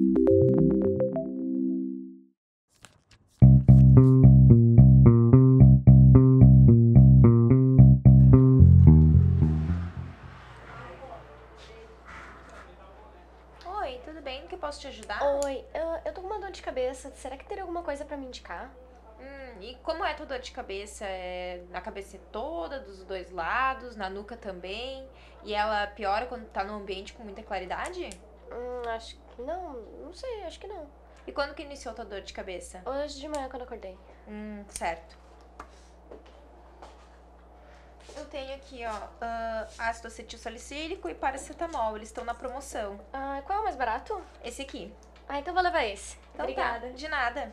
Oi, tudo bem? Que eu posso te ajudar? Oi, eu, eu tô com uma dor de cabeça. Será que teria alguma coisa pra me indicar? Hum, e como é tua dor de cabeça? É na cabeça toda, dos dois lados, na nuca também? E ela piora quando tá num ambiente com muita claridade? Hum, acho que. Não, não sei, acho que não. E quando que iniciou tua dor de cabeça? Hoje de manhã quando acordei. Hum, certo. Eu tenho aqui, ó, ah, ácido acetil salicílico e paracetamol. Eles estão na promoção. Ah, qual é o mais barato? Esse aqui. Ah, então vou levar esse. Então Obrigada. tá. De nada.